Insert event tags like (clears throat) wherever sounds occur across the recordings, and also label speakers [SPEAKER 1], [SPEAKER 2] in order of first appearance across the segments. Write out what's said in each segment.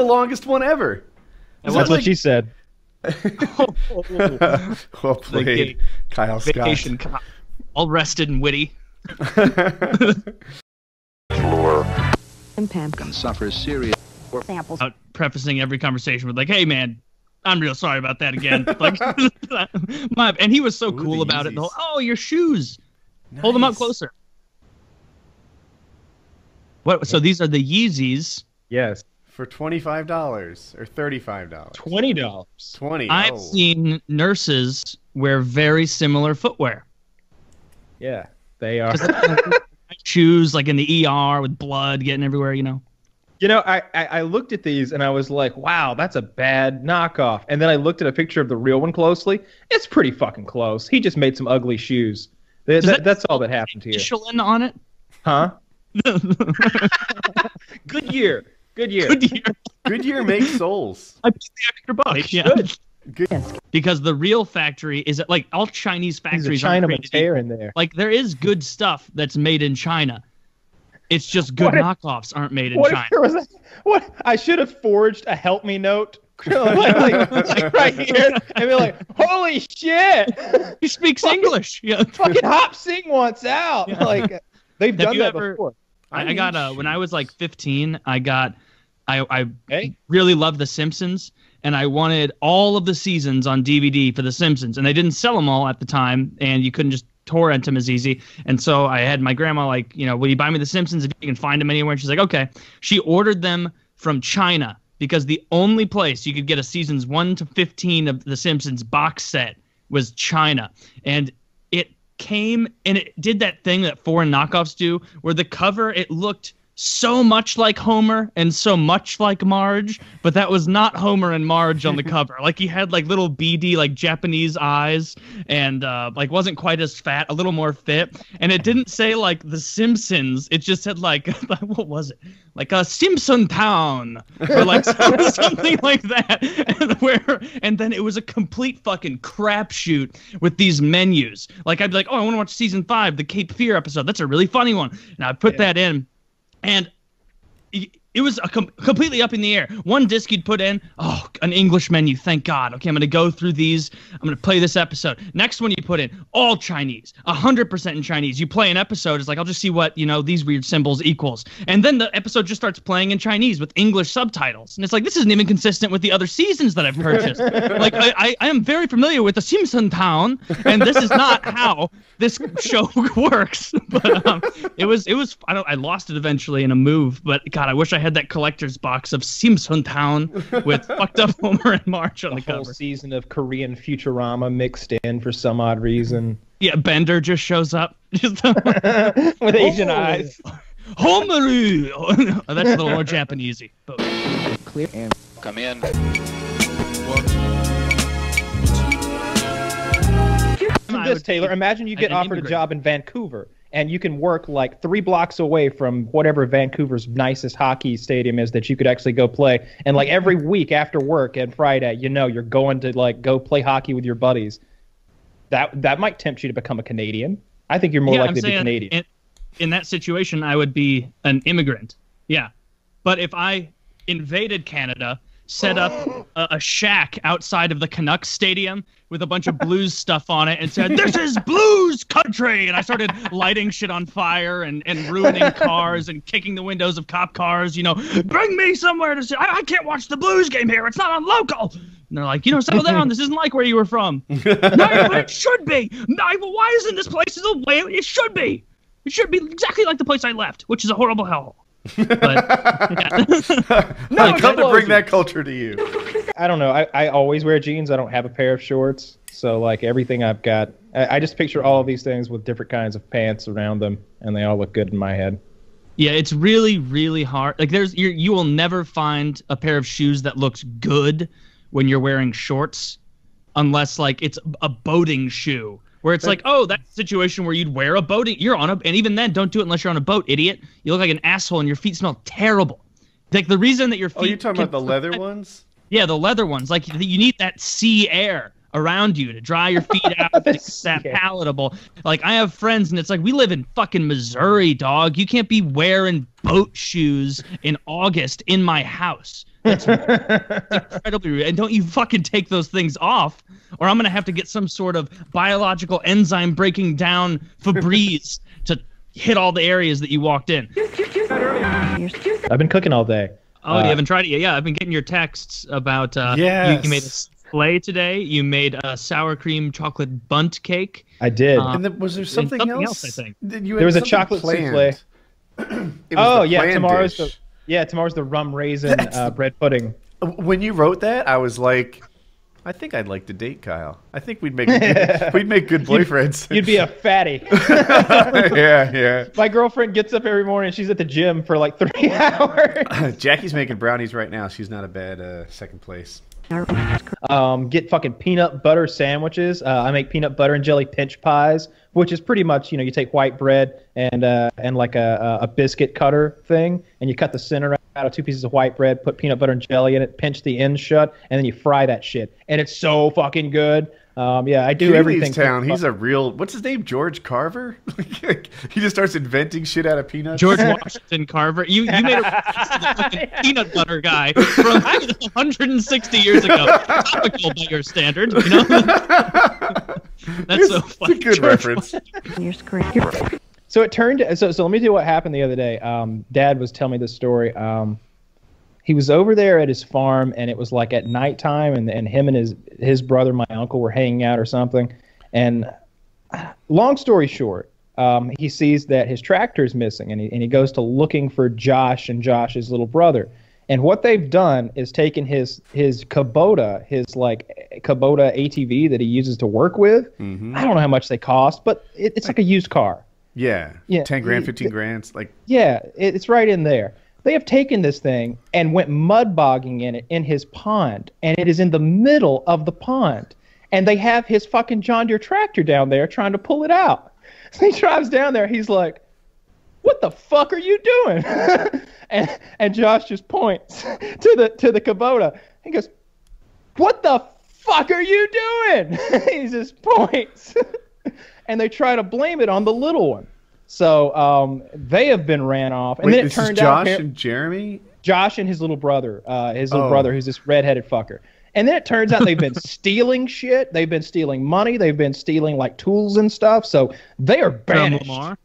[SPEAKER 1] the longest one ever.
[SPEAKER 2] Is
[SPEAKER 3] That's
[SPEAKER 2] that
[SPEAKER 3] what
[SPEAKER 2] like-
[SPEAKER 3] she said. (laughs)
[SPEAKER 1] well played, Kyle Scott.
[SPEAKER 2] Vacation cop. All rested and witty. Floor.
[SPEAKER 4] and Pam
[SPEAKER 5] and suffers serious
[SPEAKER 4] samples.
[SPEAKER 2] Out prefacing every conversation with like, "Hey man, I'm real sorry about that again." (laughs) like, (laughs) my, and he was so
[SPEAKER 1] Ooh,
[SPEAKER 2] cool
[SPEAKER 1] the
[SPEAKER 2] about it. The whole, oh, your shoes. Hold them up closer. What? So these are the Yeezys.
[SPEAKER 3] Yes.
[SPEAKER 1] For twenty-five dollars or thirty-five dollars.
[SPEAKER 3] Twenty dollars.
[SPEAKER 1] Twenty.
[SPEAKER 2] I've
[SPEAKER 1] oh.
[SPEAKER 2] seen nurses wear very similar footwear.
[SPEAKER 3] Yeah, they are. (laughs)
[SPEAKER 2] Shoes like in the ER with blood getting everywhere. You know.
[SPEAKER 3] You know, I, I I looked at these and I was like, wow, that's a bad knockoff. And then I looked at a picture of the real one closely. It's pretty fucking close. He just made some ugly shoes. Th-
[SPEAKER 2] Does
[SPEAKER 3] that-
[SPEAKER 2] that-
[SPEAKER 3] that's all that happened to here.
[SPEAKER 2] Michelin on it.
[SPEAKER 3] Huh? (laughs) (laughs) Good year. Good year.
[SPEAKER 2] Good year. (laughs)
[SPEAKER 1] Goodyear makes soles.
[SPEAKER 2] I paid the extra buck.
[SPEAKER 3] They
[SPEAKER 2] yeah.
[SPEAKER 1] Good.
[SPEAKER 2] Because the real factory is like all Chinese factories. aren't
[SPEAKER 3] Chinaman
[SPEAKER 2] created
[SPEAKER 3] tear in there.
[SPEAKER 2] Like there is good stuff that's made in China. It's just good
[SPEAKER 3] What if-
[SPEAKER 2] knockoffs aren't made in
[SPEAKER 3] What
[SPEAKER 2] China.
[SPEAKER 3] if there was a, what? I should have forged a help me note. (laughs) like, like, like right here and be like, holy shit!
[SPEAKER 2] He speaks
[SPEAKER 3] Fucking-
[SPEAKER 2] English. Yeah.
[SPEAKER 3] Fucking Hop Sing wants out.
[SPEAKER 2] Yeah.
[SPEAKER 3] Like they've
[SPEAKER 2] Have
[SPEAKER 3] done
[SPEAKER 2] you
[SPEAKER 3] that
[SPEAKER 2] ever-
[SPEAKER 3] before.
[SPEAKER 2] I, I
[SPEAKER 1] need
[SPEAKER 2] got uh, when I was like 15, I got I I
[SPEAKER 3] Hey.
[SPEAKER 2] really loved The Simpsons and I wanted all of the seasons on DVD for The Simpsons and they didn't sell them all at the time and you couldn't just torrent them as easy. And so I had my grandma like you know will you buy me The Simpsons if you can find them anywhere? And she's like okay. She ordered them from China because the only place you could get a seasons 1 to 15 of The Simpsons box set was China. And it came and it did that thing that foreign knockoffs do where the cover it looked so much like Homer and so much like Marge, but that was not Homer and Marge on the (laughs) cover. Like he had like little beady like Japanese eyes and uh like wasn't quite as fat, a little more fit. And it didn't say like the Simpsons. It just said like (laughs) what was it? Like a Simpson town or like (laughs) something like that. And where and then it was a complete fucking crapshoot with these menus. Like I'd be like, "Oh, I want to watch season 5, the Cape Fear episode. That's a really funny one." And I put that in and it was a com- completely up in the air. One disc you'd put in, oh, an English menu. Thank God. Okay, I'm gonna go through these. I'm gonna play this episode. Next one you put in, all Chinese, hundred percent in Chinese. You play an episode, it's like I'll just see what you know these weird symbols equals, and then the episode just starts playing in Chinese with English subtitles, and it's like this isn't even consistent with the other seasons that I've purchased. (laughs) like I, I, I am very familiar with the Simpson Town, and this is not how this show (laughs) works. (laughs) But um, it was it was I don't I lost it eventually in a move, but God, I wish I had that collector's box of Simpson Town with (laughs) fucked up Homer and Marge on the,
[SPEAKER 3] The whole season of Korean Futurama mixed in for some odd reason
[SPEAKER 2] Yeah, Bender just shows up. (laughs) Just (laughs)
[SPEAKER 3] with Asian
[SPEAKER 2] Oh.
[SPEAKER 3] eyes.
[SPEAKER 2] Homer. oh, that's a little more Japanesey. But
[SPEAKER 4] Clear and
[SPEAKER 5] come in.
[SPEAKER 3] This Taylor. Imagine you get offered a job in Vancouver and you can work like three blocks away from whatever Vancouver's nicest hockey stadium is that you could actually go play. And like every week after work and Friday, you know, you're going to like go play hockey with your buddies. That that might tempt you to become a Canadian. I think you're more
[SPEAKER 2] yeah, I'm
[SPEAKER 3] likely to be Canadian.
[SPEAKER 2] in, in that situation, I would be an immigrant. Yeah, but if I invaded Canada, set up a, a shack outside of the Canucks stadium with a bunch of blues stuff on it, and said, "This is blues country," and I started lighting shit on fire and, and ruining cars and kicking the windows of cop cars. You know, bring me somewhere to see. I, I can't watch the blues game here. It's not on local. And they're like, you know, settle down. This isn't like where you were from. (laughs) no, but it should be. No, why isn't this place the way it should be? It should be exactly like the place I left, which is a horrible hellhole. But (laughs) yeah.
[SPEAKER 3] No,
[SPEAKER 1] I come to bring that culture to you.
[SPEAKER 3] I don't know. I, I always wear jeans. I don't have a pair of shorts. So like everything I've got, I, I just picture all of these things with different kinds of pants around them, and they all look good in my head.
[SPEAKER 2] yeah, it's really, really hard. Like there's you you will never find a pair of shoes that looks good when you're wearing shorts, unless like it's a boating shoe. Where it's like, oh, that situation where you'd wear a boating, you're on a, and even then, don't do it unless you're on a boat, idiot. You look like an asshole, and your feet smell terrible. Like the reason that your feet.
[SPEAKER 1] Oh, you're talking about the leather ones?
[SPEAKER 2] Yeah, the leather ones. Like you need that sea air around you to dry your feet out, to get (laughs) that
[SPEAKER 3] Yeah.
[SPEAKER 2] palatable. Like I have friends, and it's like we live in fucking Missouri, dog. You can't be wearing boat shoes in August in my house. That's (laughs) incredibly rude. And don't you fucking take those things off, or I'm gonna have to get some sort of biological enzyme breaking down Febreze (laughs) to hit all the areas that you walked in.
[SPEAKER 3] I've been cooking all day.
[SPEAKER 2] Oh,
[SPEAKER 3] Uh,
[SPEAKER 2] you haven't tried it yet? Yeah, I've been getting your texts about. Uh, you, you made a souffle today. You made a sour cream chocolate bundt cake.
[SPEAKER 3] I did.
[SPEAKER 2] Uh,
[SPEAKER 1] And then, was there something,
[SPEAKER 2] something
[SPEAKER 1] else?
[SPEAKER 2] else, I think.
[SPEAKER 1] Did you
[SPEAKER 3] There was a
[SPEAKER 1] something
[SPEAKER 3] chocolate souffle.
[SPEAKER 1] planned. (clears throat) It was
[SPEAKER 3] oh yeah, tomorrow's
[SPEAKER 1] dish.
[SPEAKER 3] the yeah tomorrow's the rum raisin uh, bread pudding.
[SPEAKER 1] When you wrote that, I was like, I think I'd like to date Kyle. I think we'd make good, (laughs) we'd make good boyfriends. (laughs)
[SPEAKER 3] You'd be a fatty. (laughs)
[SPEAKER 1] yeah, yeah.
[SPEAKER 3] My girlfriend gets up every morning. She's at the gym for like three hours.
[SPEAKER 1] Jackie's making brownies right now. She's not a bad uh, second place.
[SPEAKER 3] Um, get fucking peanut butter sandwiches. Uh, I make peanut butter and jelly pinch pies, which is pretty much you know you take white bread and uh, and like a, a biscuit cutter thing, and you cut the center out of two pieces of white bread, put peanut butter and jelly in it, pinch the ends shut, and then you fry that shit, and it's so fucking good. Um, yeah, I do
[SPEAKER 1] He
[SPEAKER 3] everything.
[SPEAKER 1] town. He's a real. What's his name? George Carver. (laughs) he just starts inventing shit out of peanuts.
[SPEAKER 2] George Washington Carver. You you made a reference to the fucking peanut butter guy from 160 years ago. Topical by your standard, you know. (laughs) That's so
[SPEAKER 1] It's a good reference.
[SPEAKER 4] Your screen.
[SPEAKER 3] So it turned. So so let me tell you what happened the other day. Um, Dad was telling me this story. Um, he was over there at his farm, and it was like at nighttime, and and him and his his brother, my uncle, were hanging out or something. And long story short, um, he sees that his tractor is missing, and he and he goes to looking for Josh and Josh's little brother. And what they've done is taken his his Kubota, his like Kubota ATV that he uses to work with. I don't know how much they cost, but it, it's like a used car.
[SPEAKER 1] Yeah.
[SPEAKER 3] Yeah,
[SPEAKER 1] Ten grand, fifteen grand. Like
[SPEAKER 3] Yeah, it- it's right in there. They have taken this thing and went mud bogging in it in his pond, and it is in the middle of the pond. And they have his fucking John Deere tractor down there trying to pull it out. So (laughs) he drives down there. He's like, "What the fuck are you doing?" (laughs) and and Josh just points (laughs) to the to the Kubota. He goes, "What the fuck are you doing?" he just points, and they try to blame it on the little one. So um, they have been ran off, and
[SPEAKER 1] wait,
[SPEAKER 3] then it
[SPEAKER 1] this is
[SPEAKER 3] turned
[SPEAKER 1] Josh
[SPEAKER 3] out
[SPEAKER 1] and Jeremy.
[SPEAKER 3] Josh and his little brother, uh, his little
[SPEAKER 1] Oh.
[SPEAKER 3] brother, who's this redheaded fucker. And then it turns out they've been (laughs) stealing shit. They've been stealing money. They've been stealing like tools and stuff. So they are
[SPEAKER 2] From
[SPEAKER 3] banished.
[SPEAKER 2] Lamar.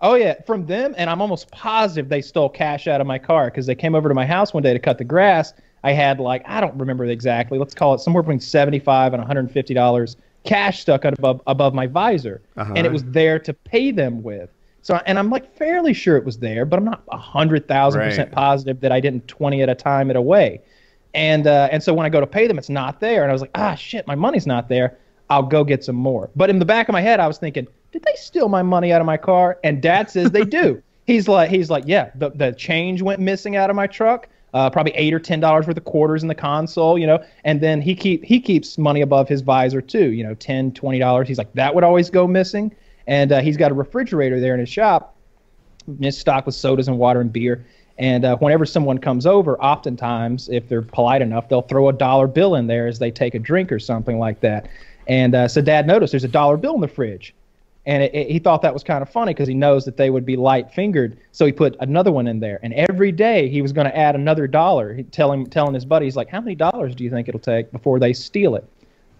[SPEAKER 3] Oh yeah, from them, and I'm almost positive they stole cash out of my car because they came over to my house one day to cut the grass. I had like I don't remember exactly. Let's call it somewhere between seventy-five and 150 dollars cash stuck above above my visor,
[SPEAKER 1] Uh-huh.
[SPEAKER 3] and it was there to pay them with. So, and I'm like fairly sure it was there, but I'm not hundred thousand percent
[SPEAKER 1] Right.
[SPEAKER 3] positive that I didn't twenty at a time it away. And uh, and so when I go to pay them, it's not there, and I was like, ah shit, my money's not there. I'll go get some more. But in the back of my head, I was thinking, did they steal my money out of my car? And Dad says they do. (laughs) he's like, he's like, yeah, the the change went missing out of my truck. Uh, probably eight or ten dollars worth of quarters in the console, you know. And then he keep he keeps money above his visor too, you know, ten, twenty dollars. He's like, that would always go missing. And uh, he's got a refrigerator there in his shop it's stocked with sodas and water and beer. And uh, whenever someone comes over, oftentimes, if they're polite enough, they'll throw a dollar bill in there as they take a drink or something like that. And uh, so Dad noticed there's a dollar bill in the fridge. And it, it- he thought that was kind of funny because he knows that they would be light fingered. So he put another one in there. And every day he was going to add another dollar. He telling telling his buddy, he's like, "How many dollars do you think it'll take before they steal it?"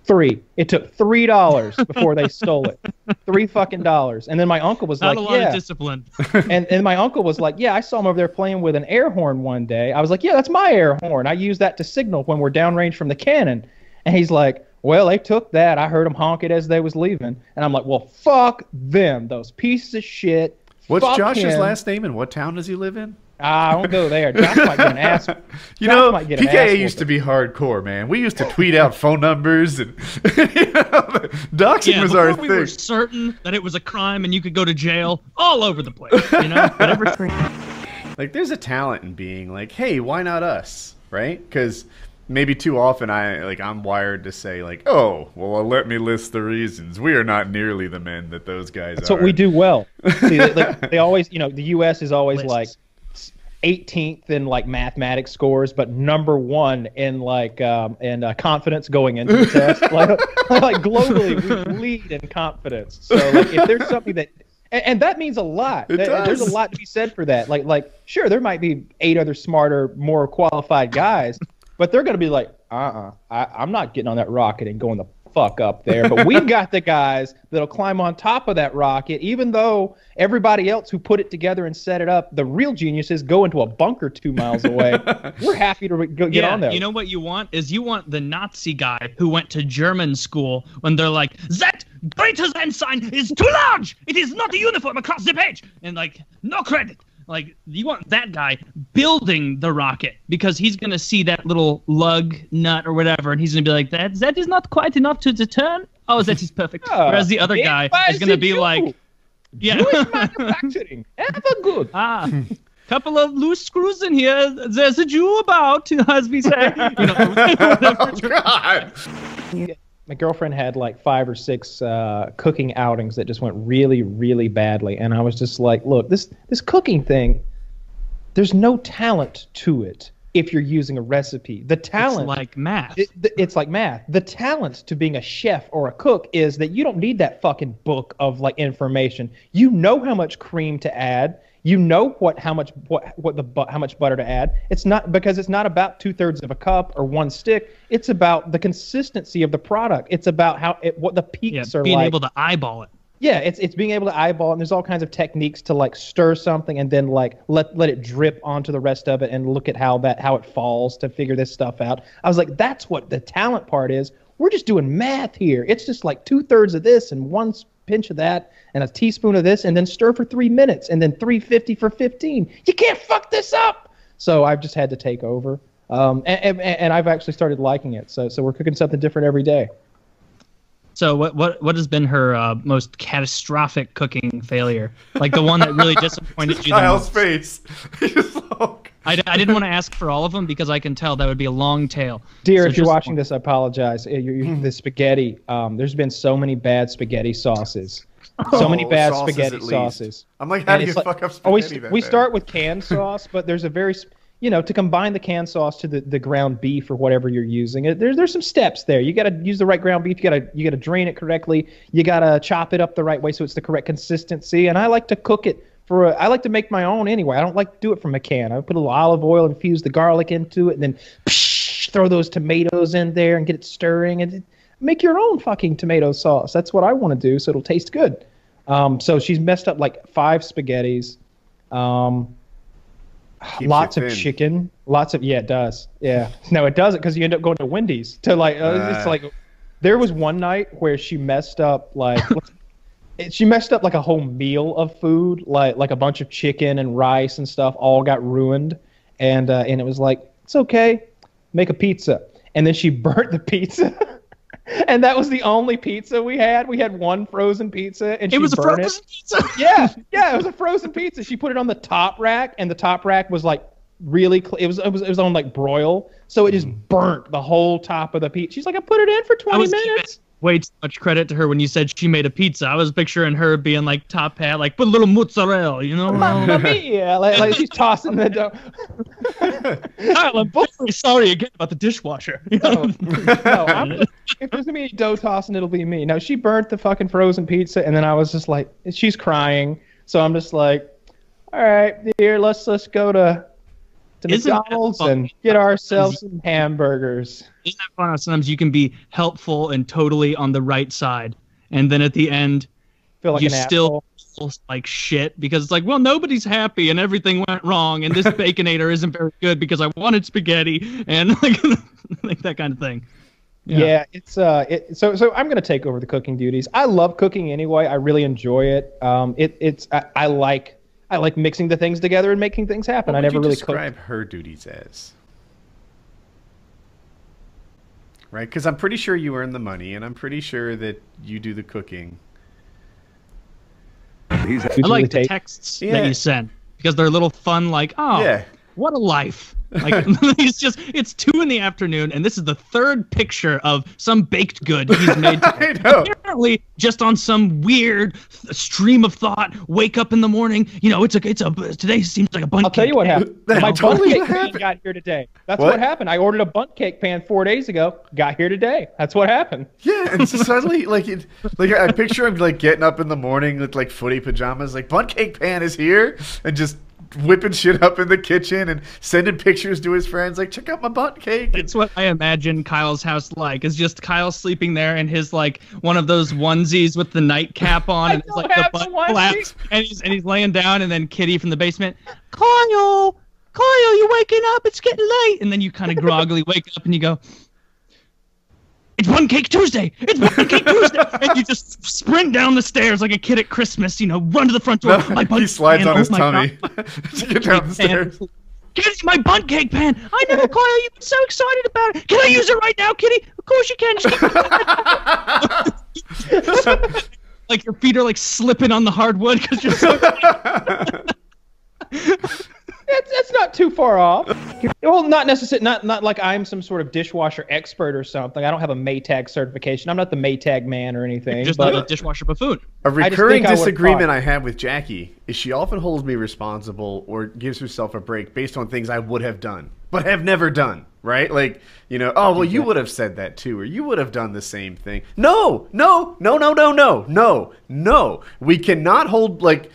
[SPEAKER 3] Three. It took three dollars (laughs) before they stole it. Three fucking dollars. And then my uncle was
[SPEAKER 2] Not
[SPEAKER 3] like,
[SPEAKER 2] a lot
[SPEAKER 3] "Yeah."
[SPEAKER 2] of discipline. (laughs)
[SPEAKER 3] and and my uncle was like, "Yeah, I saw him over there playing with an air horn one day." I was like, "Yeah, that's my air horn. I use that to signal when we're downrange from the cannon." And he's like, "Well, they took that. I heard them honk it as they was leaving." And I'm like, "Well, fuck them, those pieces of shit."
[SPEAKER 1] What's
[SPEAKER 3] Fuck
[SPEAKER 1] Josh's
[SPEAKER 3] him.
[SPEAKER 1] last name and what town does he live in?
[SPEAKER 3] Ah, I don't go there. (laughs) Josh might get an ass.
[SPEAKER 1] You
[SPEAKER 3] Josh
[SPEAKER 1] know,
[SPEAKER 3] might get an ass
[SPEAKER 1] PKA used to be hardcore, man. We used to tweet out phone numbers and (laughs) you know, doxing
[SPEAKER 2] Yeah,
[SPEAKER 1] was
[SPEAKER 2] before
[SPEAKER 1] our
[SPEAKER 2] we
[SPEAKER 1] thing.
[SPEAKER 2] were certain that it was a crime and you could go to jail all over the place. You know, (laughs) whatever.
[SPEAKER 1] Like, there's a talent in being like, hey, why not us, right? Because maybe too often I like I'm wired to say like, oh, well, let me list the reasons. We are not nearly the men that those guys
[SPEAKER 3] That's
[SPEAKER 1] are.
[SPEAKER 3] what we do well. See, they, they, they always, you know, the U.S. is always
[SPEAKER 2] Lists.
[SPEAKER 3] like, 18th in like mathematics scores, but number one in like um, in uh, confidence going into the test. (laughs) Like, like globally, we lead in confidence. So like, if there's something that and, and that means a lot.
[SPEAKER 1] It
[SPEAKER 3] There- There's a lot to be said for that. Like like sure, there might be eight other smarter, more qualified guys, but they're gonna be like, uh-uh, I, I'm not getting on that rocket and going the fuck up there. But we've got the guys that'll climb on top of that rocket, even though everybody else who put it together and set it up, the real geniuses go into a bunker two miles away. (laughs) We're happy to go get
[SPEAKER 2] yeah,
[SPEAKER 3] on there.
[SPEAKER 2] you know what you want is you want the Nazi guy who went to German school when they're like, that greater than sign is too large. It is not a uniform across the page, and like no credit. Like you want that guy building the rocket because he's gonna see that little lug nut or whatever, and he's gonna be like, that that is not quite enough to determine. Oh, that is perfect. (laughs)
[SPEAKER 3] Ah,
[SPEAKER 2] Whereas the other guy is gonna be
[SPEAKER 3] Jew.
[SPEAKER 2] like, (laughs) yeah.
[SPEAKER 3] Jewish manufacturing, ever good. (laughs)
[SPEAKER 2] Ah, couple of loose screws in here. There's a Jew about, as we say. You know,
[SPEAKER 1] Oh, God.
[SPEAKER 3] My girlfriend had like five or six uh, cooking outings that just went really, really badly, and I was just like, "Look, this this cooking thing, there's no talent to it if you're using a recipe. The talent, it's
[SPEAKER 2] like math.
[SPEAKER 3] it, it's like math. The talent to being a chef or a cook is that you don't need that fucking book of like information. You know how much cream to add. You know what how much what what the how much butter to add. It's not because it's not about two thirds of a cup or one stick. It's about the consistency of the product. It's about how it, what the
[SPEAKER 2] yeah,
[SPEAKER 3] peaks are
[SPEAKER 2] being
[SPEAKER 3] like.
[SPEAKER 2] able to eyeball it.
[SPEAKER 3] Yeah, it's it's being able to eyeball, and there's all kinds of techniques to like stir something and then like let let it drip onto the rest of it and look at how that how it falls to figure this stuff out. I was like, that's what the talent part is. We're just doing math here. It's just like two thirds of this and one pinch of that and a teaspoon of this and then stir for three minutes and then 350 for 15. You can't fuck this up. So I've just had to take over. Um, and, and, and I've actually started liking it. So so we're cooking something different every day.
[SPEAKER 2] So what what what has been her uh, most catastrophic cooking failure? Like the one that really disappointed (laughs) you the
[SPEAKER 1] Kyle's
[SPEAKER 2] most?
[SPEAKER 1] face. (laughs) He's
[SPEAKER 2] I, I didn't want to ask for all of them because I can tell that would be a long tail.
[SPEAKER 3] Dear,
[SPEAKER 2] So
[SPEAKER 3] if you're watching
[SPEAKER 2] one.
[SPEAKER 3] this, I apologize. Uh, you- you- the spaghetti, um, there's been so many bad spaghetti sauces. So many
[SPEAKER 1] Oh,
[SPEAKER 3] bad
[SPEAKER 1] sauces
[SPEAKER 3] spaghetti sauces.
[SPEAKER 1] I'm like, how
[SPEAKER 3] And
[SPEAKER 1] do you
[SPEAKER 3] like-
[SPEAKER 1] fuck up
[SPEAKER 3] oh, we,
[SPEAKER 1] spaghetti? that
[SPEAKER 3] we
[SPEAKER 1] bad?
[SPEAKER 3] start with canned sauce, but there's a very, s- you know, to combine the canned sauce to the, the ground beef or whatever you're using. It there's there's some steps there. You got to use the right ground beef. You got to you got to drain it correctly. You got to chop it up the right way so it's the correct consistency. And I like to cook it for. A, I like to make my own anyway. I don't like to do it from a can. I put a little olive oil, infuse the garlic into it, and then psh, throw those tomatoes in there and get it stirring and make your own fucking tomato sauce. That's what I want to do, so it'll taste good. Um, so she's messed up like five spaghettis. Um, lots of chicken. Lots of yeah, it does. Yeah, no, it doesn't because you end up going to Wendy's to like. Uh, it's
[SPEAKER 1] Ah.
[SPEAKER 3] like there was one night where she messed up like. (laughs) She messed up like a whole meal of food, like like a bunch of chicken and rice and stuff, all got ruined, and uh, and it was like it's okay, make a pizza, and then she (laughs) burnt the pizza, and that was the only pizza we had. We had one frozen pizza, and
[SPEAKER 2] it
[SPEAKER 3] she
[SPEAKER 2] was a
[SPEAKER 3] burned it
[SPEAKER 2] frozen pizza. (laughs)
[SPEAKER 3] yeah, yeah, it was a frozen pizza. She put it on the top rack, and the top rack was like really. Cl- it was it was it was on like broil, so it just mm. burnt the whole top of the pizza. She's like, I put it in for
[SPEAKER 2] I
[SPEAKER 3] twenty
[SPEAKER 2] was
[SPEAKER 3] minutes.
[SPEAKER 2] way too much credit to her when you said she made a pizza. I was picturing her being like top hat, like put a little mozzarella, you know.
[SPEAKER 3] Mamma (laughs) mia! Like, like she's tossing the dough. (laughs)
[SPEAKER 2] Kyle, I'm very sorry again about the dishwasher. You?
[SPEAKER 3] No, no. I'm, if there's gonna be any dough tossing, it'll be me. No, she burnt the fucking frozen pizza, and then I was just like, she's crying. So I'm just like, all right, dear, let's let's go to to
[SPEAKER 2] Isn't
[SPEAKER 3] McDonald's and get ourselves some hamburgers.
[SPEAKER 2] Isn't that fun? Sometimes you can be helpful and totally on the right side, and then at the end
[SPEAKER 3] Feel like
[SPEAKER 2] you still feel like shit because it's like, well, nobody's happy and everything went wrong, and this (laughs) baconator isn't very good because I wanted spaghetti and (laughs) like, like that kind of thing.
[SPEAKER 3] Yeah. it's uh, it, so so I'm gonna take over the cooking duties. I love cooking anyway. I really enjoy it. Um, it it's I, I like I like mixing the things together and making things happen.
[SPEAKER 1] What
[SPEAKER 3] I never
[SPEAKER 1] you
[SPEAKER 3] really
[SPEAKER 1] describe
[SPEAKER 3] cooked.
[SPEAKER 1] her duties as? Right, because I'm pretty sure you earn the money, and I'm pretty sure that you do the cooking.
[SPEAKER 2] I like the texts
[SPEAKER 1] Yeah.
[SPEAKER 2] that you send because they're a little fun, like, oh,
[SPEAKER 1] Yeah.
[SPEAKER 2] what a life. Like (laughs) (laughs) he's just it's two in the afternoon, and this is the third picture of some baked good he's made. (laughs)
[SPEAKER 1] I know.
[SPEAKER 2] Apparently, just on some weird th- stream of thought, wake up in the morning. You know, it's a it's a today seems like a bunch.
[SPEAKER 3] I'll tell you what happened.
[SPEAKER 1] That
[SPEAKER 3] My
[SPEAKER 1] totally
[SPEAKER 3] bundt cake pan
[SPEAKER 1] happened.
[SPEAKER 3] got here today. That's
[SPEAKER 1] What?
[SPEAKER 3] what? happened. I ordered a bundt cake pan four days ago. Got here today. That's what happened.
[SPEAKER 1] Yeah, and so suddenly, like, it, like I picture him like getting up in the morning with like footy pajamas, like Bun Cake Pan is here, and just whipping shit up in the kitchen and sending pictures to his friends, like, check out my butt cake.
[SPEAKER 2] It's what I imagine Kyle's house like. Is just Kyle sleeping there in his like one of those onesies with the nightcap on, and it's like the butt flaps, and he's and he's laying down, and then Kitty from the basement, Kyle, Kyle, you waking up? It's getting late, and then you kind of groggily wake up and you go. It's Bun Cake Tuesday! It's Bun Cake (laughs) Tuesday! and you just sprint down the stairs like a kid at Christmas, you know, run to the front door. (laughs) my bun
[SPEAKER 1] he slides
[SPEAKER 2] pan,
[SPEAKER 1] on
[SPEAKER 2] oh
[SPEAKER 1] his
[SPEAKER 2] my
[SPEAKER 1] tummy (laughs) to get down the stairs.
[SPEAKER 2] Kitty, my bun cake pan. I know, Kyle. You've been so excited about it. Can I use it right now, Kitty? Of course you can. Like your feet are like slipping on the hardwood because you're so.
[SPEAKER 3] It's, it's not too far off. (laughs) Well, not necessarily, not not like I'm some sort of dishwasher expert or something. I don't have a Maytag certification. I'm not the Maytag man or anything.
[SPEAKER 2] just
[SPEAKER 3] but
[SPEAKER 2] a dishwasher buffoon.
[SPEAKER 1] A recurring
[SPEAKER 3] I
[SPEAKER 1] disagreement
[SPEAKER 3] caught-
[SPEAKER 1] I have with Jackie is she often holds me responsible or gives herself a break based on things I would have done, but have never done. Right? Like, you know, oh, well, you would have said that too, or you would have done the same thing. No, no, no, no, no, no, no, no. We cannot hold, like,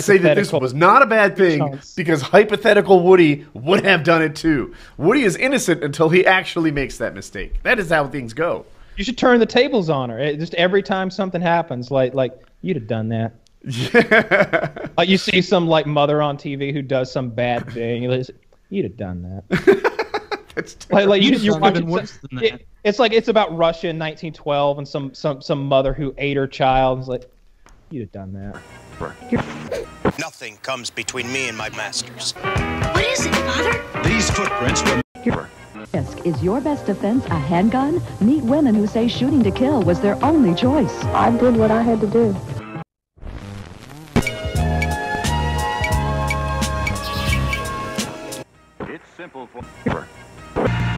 [SPEAKER 1] say that this was not a bad thing
[SPEAKER 3] chunks.
[SPEAKER 1] because hypothetical Woody would have done it too. Woody is innocent until he actually makes that mistake. That is how things go.
[SPEAKER 3] you should turn the tables on her. It, just every time something happens, like like you'd have done that.
[SPEAKER 1] Yeah. (laughs)
[SPEAKER 3] Like you see some like mother on TV who does some bad thing, you're like, you'd have done that. (laughs)
[SPEAKER 1] That's
[SPEAKER 3] Like, like you,
[SPEAKER 2] You've
[SPEAKER 3] you're watching.
[SPEAKER 2] even worse than that.
[SPEAKER 3] it- it's like it's about Russia in 1912 and some some some mother who ate her child. It's like you'd have done that.
[SPEAKER 5] Nothing comes between me and my masters.
[SPEAKER 6] What is it, Father?
[SPEAKER 7] These footprints were
[SPEAKER 4] Risk is your best defense a handgun? Meet women who say shooting to kill was their only choice.
[SPEAKER 8] I did what I had to do.
[SPEAKER 7] It's simple for